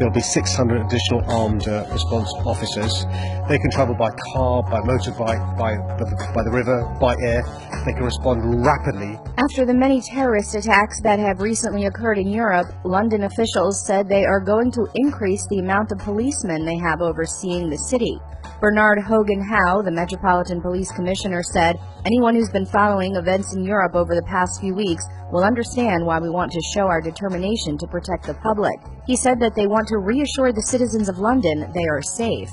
there'll be 600 additional armed uh, response officers. They can travel by car, by motorbike, by, by the river, by air. They can respond rapidly. After the many terrorist attacks that have recently occurred in Europe, London officials said they are going to increase the amount of policemen they have overseeing the city. Bernard Hogan Howe, the Metropolitan Police Commissioner, said anyone who's been following events in Europe over the past few weeks will understand why we want to show our determination to protect the public. He said that they want to reassure the citizens of London they are safe.